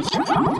Oh.